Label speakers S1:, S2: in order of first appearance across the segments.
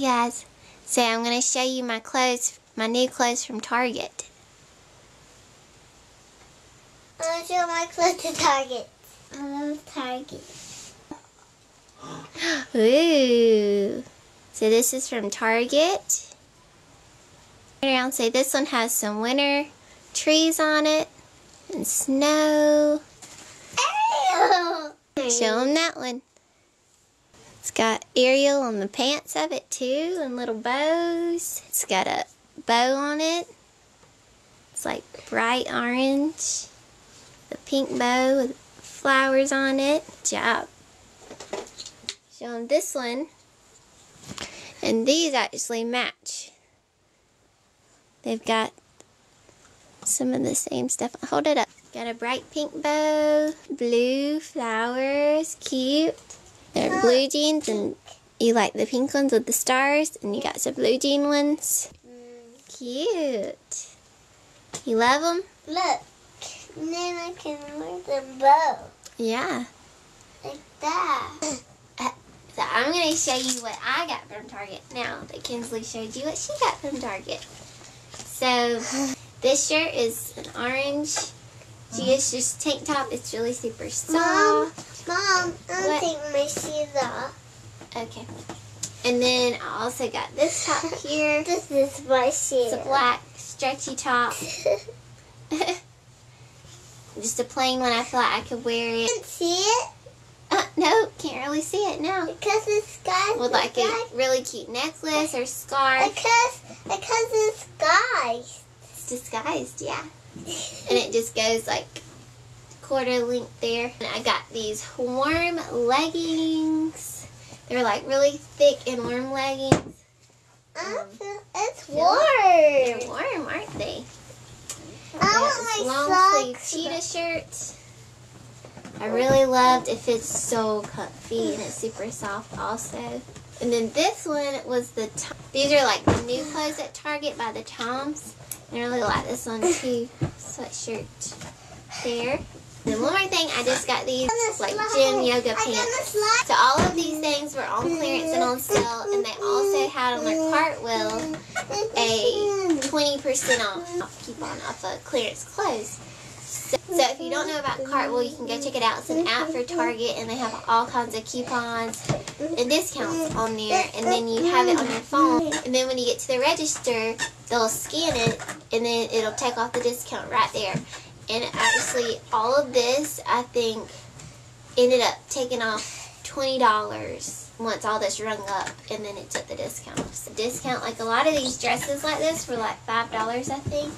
S1: guys. So I'm going to show you my clothes, my new clothes from Target.
S2: I want to show my clothes to Target. I love Target.
S1: Ooh. So this is from Target. Around say this one has some winter trees on it and snow. Show them that one. It's got Ariel on the pants of it too and little bows. It's got a bow on it. It's like bright orange. The pink bow with flowers on it. Job. Show them this one. And these actually match. They've got some of the same stuff. Hold it up. Got a bright pink bow, blue flowers, cute. They're blue jeans and you like the pink ones with the stars and you got some blue jean ones. Cute. You love them?
S2: Look. And then I can wear them both.
S1: Yeah.
S2: Like that.
S1: Uh, so I'm going to show you what I got from Target now that Kinsley showed you what she got from Target. So this shirt is an orange. She gets just tank top. It's really super soft.
S2: Mom, I
S1: What?
S2: don't take my shoes off.
S1: Okay. And then I also got this top here.
S2: This is my shoe.
S1: It's a black stretchy top. Just a plain one. I feel like I could wear it.
S2: can see it
S1: Uh, no, can't really see it now.
S2: because it's got
S1: With like a really cute necklace or scarf.
S2: because because it's guys.
S1: It's disguised, yeah. And it just goes like quarter length there. And I got these warm leggings. They're like really thick and warm leggings.
S2: Um, feel it's warm.
S1: They're
S2: warm.
S1: aren't they?
S2: I want
S1: this
S2: my
S1: long sleeve
S2: socks.
S1: cheetah shirt. I really loved it. fits so comfy and it's super soft also. And then this one was the, these are like the new clothes at Target by the Toms. And I really like this one too. Sweatshirt there. Then one more thing, I just got these like gym yoga pants. So all of these things were on clearance and on sale, and they also had on their cartwheel a 20% off coupon off of clearance clothes. So, so if you don't know about Cartwheel, you can go check it out. It's an app for Target, and they have all kinds of coupons and discounts on there. And then you have it on your phone. And then when you get to the register, they'll scan it, and then it'll take off the discount right there. And actually, all of this, I think, ended up taking off twenty dollars once all this rung up, and then it took the discount. off. So discount, like a lot of these dresses like this, were like five dollars, I think.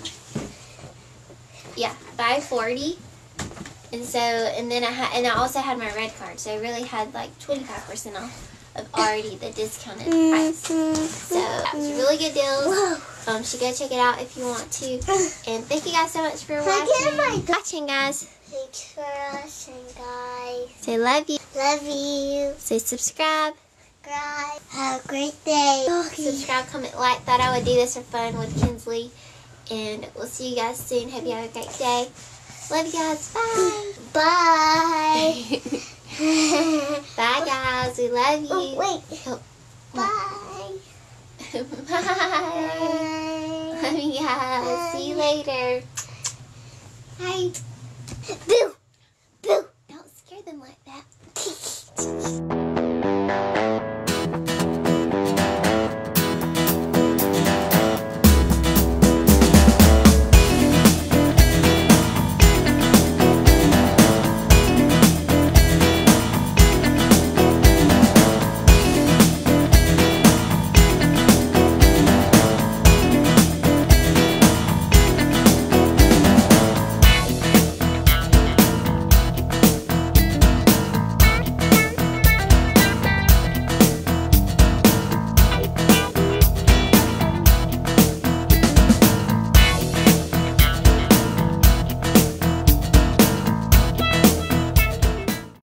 S1: Yeah, five forty. And so, and then I had, and I also had my red card, so I really had like twenty five percent off of already the discounted price. So that was really good deals. Um, so go check it out if you want to. And thank you guys so much for watching.
S2: my
S1: Watching, guys.
S2: Thanks for watching, guys.
S1: Say love you.
S2: Love you.
S1: Say subscribe.
S2: Guys, have a great day.
S1: Subscribe, comment, like. Thought I would do this for fun with Kinsley. And we'll see you guys soon. Hope you have a great day. Love you guys. Bye.
S2: Bye.
S1: Bye, guys. We love you.
S2: Oh, wait.
S1: Oh,
S2: Bye.
S1: Bye.
S2: Bye.
S1: You guys. See you later. Bye.
S2: Boo. Boo.
S1: Don't scare them like that.